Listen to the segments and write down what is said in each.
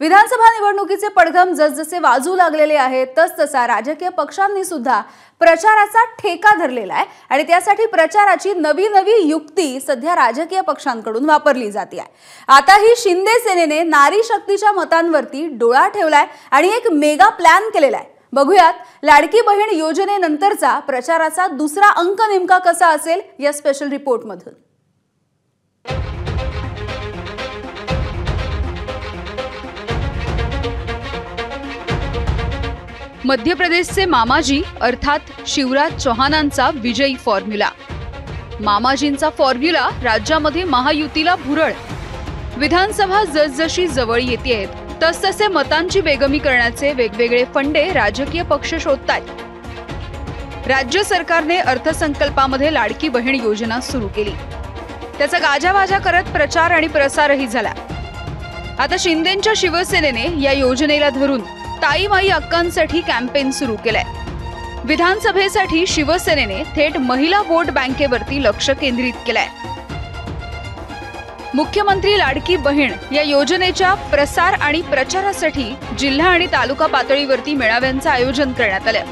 विधानसभा निवडणुकीचे पडघम जसजसे वाजू लागलेले आहेत तसतसा राजकीय पक्षांनी सुद्धा प्रचाराचा ठेका धरलेला आहे आणि त्यासाठी प्रचाराची नवी नवी युक्ती सध्या राजकीय पक्षांकडून वापरली जाते आहे. आता ही शिंदे सेनेने नारी शक्तीच्या मतांवरती डोळा ठेवलाय आणि एक मेगा प्लॅन केलेला आहे. बघूयात लाडकी बहीण योजनेनंतरचा प्रचाराचा दुसरा अंक नेमका कसा असेल या स्पेशल रिपोर्टमधून मध्य प्रदेशचे मामाजी अर्थात शिवराज चौहानांचा विजयी फॉर्म्युला. मामाजींचा फॉर्म्युला राज्यामध्ये महायुतीला भुरळ. विधानसभा जसजशी जवळ येते तसतसे मतांची बेगमी करण्याचे वेगवेगळे फंडे राजकीय पक्ष शोधतात राज्य सरकारने अर्थसंकल्पामध्ये लाडकी बहीण योजना सुरू केली. त्याचा गाजावाजा करत प्रचार आणि प्रसारही झाला. आता शिंदेच्या शिवसेनेने या योजनेला धरून ताईमाई अक्कांसाठी कॅम्पेन सुरू केलंय. विधानसभेसाठी शिवसेनेने थेट महिला वोट बँकेवरती लक्ष केंद्रित केलंय. मुख्यमंत्री लाडकी बहीण या योजनेच्या प्रसार आणि प्रचारासाठी जिल्हा आणि तालुका पातळीवरती मेळाव्यांचं आयोजन करण्यात आलं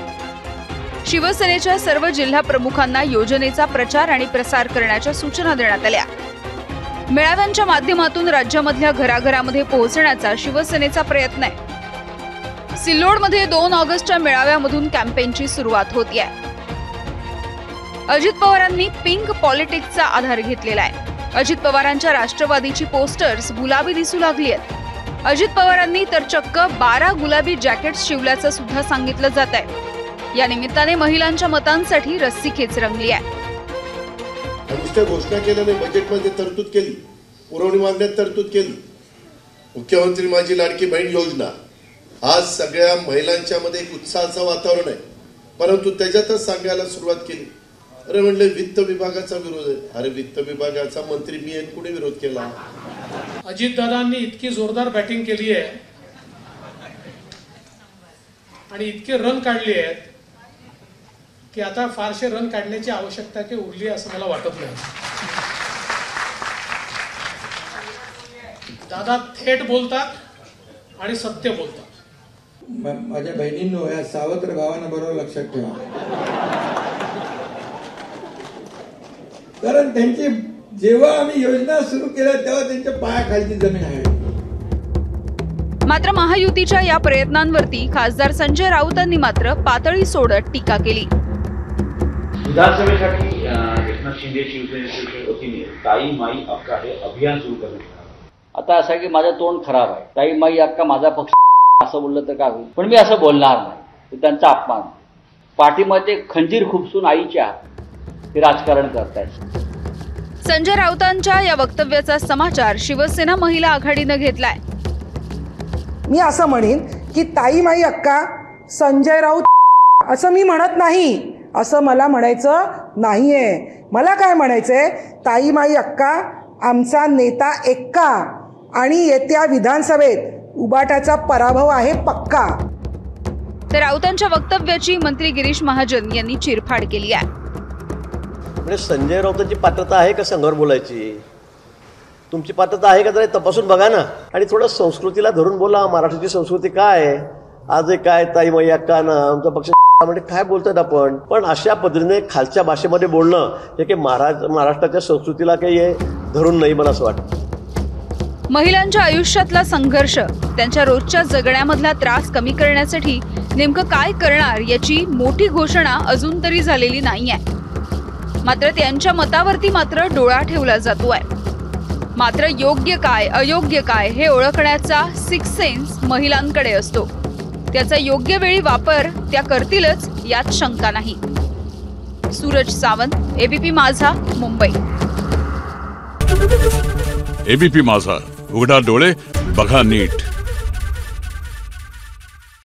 शिवसेनेच्या सर्व जिल्हा प्रमुखांना योजनेचा प्रचार आणि प्रसार करण्याच्या सूचना देण्यात आल्या. मेळाव्यांच्या माध्यमातून राज्यामधल्या घराघरामध्ये पोहोचण्याचा शिवसेनेचा प्रयत्न आहे. सिल्लोडमध्ये दोन ऑगस्टच्या मेळाव्यामधून कॅम्पेनची सुरुवात होती आहे अजित पवारांनी पिंक पॉलिटिक्सचा आधार घेतलेला आहे. अजित पवारांच्या राष्ट्रवादीची पोस्टर्स गुलाबी दिसू लागली आहेत अजित पवारांनी तर चक्क बारा गुलाबी जॅकेट्स शिवल्याचं सुद्धा सांगितलं जात आहे या निमित्ताने महिलांच्या मतांसाठी रस्सीखेच रंगली आहे. घोषणा केल्याने बजेटमध्ये तरतूद केली. पुरवणी मागण्यात तरतूद केली. मुख्यमंत्री माझी लाडकी बहीण योजना. आज सगळ्या महिलांच्या मध्ये एक उत्साहाचं वातावरण आहे. परंतु त्याच्यातच सांगायला सुरुवात केली. अरे म्हणले वित्त विभागाचा विरोध आहे. अरे वित्त विभागाचा मंत्री मी आहे कुणी विरोध केला? अजितदादांनी इतकी जोरदार बॅटिंग केली आहे. आणि इतके रन काढले आहेत की आता फारसे रन काढण्याची आवश्यकता काही उरली असं मला वाटत नाही. दादा थेट बोलतात आणि सत्य बोलतात. माझ्या बहिणींनो या सावत्र भावानं बरोबर लक्षात ठेवा. कारण त्यांची जेव्हा आम्ही योजना सुरू केल्या तेव्हा त्यांच्या पायाखालची जमीन आहे. मात्र महायुतीच्या या प्रयत्नांवरती खासदार संजय राऊतांनी मात्र पातळी सोडत टीका केली. विधानसभेसाठी एकनाथ शिंदे शिवसेनेच्या वतीने ताई माई अक्का हे अभियान सुरू करण्यात. आता असं आहे की माझं तोंड खराब आहे. ताई माई अक्का माझा पक्ष असं बोललं तर काय होईल? पण मी असं बोलणार नाही. हे त्यांचा अपमान. पाठीमध्ये खंजीर खुपसून आईच्या हे राजकारण करतायत. संजय राऊतांच्या या वक्तव्याचा समाचार शिवसेना महिला आघाडीनं घेतलाय. मी असं म्हणेन की ताई माई अक्का संजय राऊत असं मी म्हणत नाही. असं मला म्हणायचं नाहीये. मला काय म्हणायचंय? ताई माई अक्का आमचा नेता एक्का आणि येत्या विधानसभेत उबाटाचा पराभव आहे पक्का. तर राऊतांच्या वक्तव्याची मंत्री गिरीश महाजन यांनी चिरफाड केली आहे. म्हणजे संजय राऊतांची पात्रता आहे का संघावर बोलायची? तुमची पात्रता आहे का जरा तपासून बघा ना. आणि थोडं संस्कृतीला धरून बोला. महाराष्ट्राची संस्कृती काय आहे? आज एक काय ताई मैया का ना आमचा पक्ष म्हणजे काय बोलतात आपण? पण अशा पद्धतीने खालच्या भाषेमध्ये बोलणं हे काही महाराज महाराष्ट्राच्या संस्कृतीला काही हे धरून नाही मला असं वाटतं. महिलांच्या आयुष्यातला संघर्ष त्यांच्या रोजच्या जगण्यामधला त्रास कमी करण्यासाठी नेमकं काय करणार याची मोठी घोषणा अजून तरी झालेली नाही आहे मात्र त्यांच्या मतावरती मात्र डोळा ठेवला जातो आहे मात्र योग्य काय अयोग्य काय हे ओळखण्याचा सिक्स सेन्स महिलांकडे असतो. त्याचा योग्य वेळी वापर त्या करतीलच यात शंका नाही. सूरज सावंत एबीपी माझा मुंबई. एबीपी माझा. उघडा डोळे बघा नीट.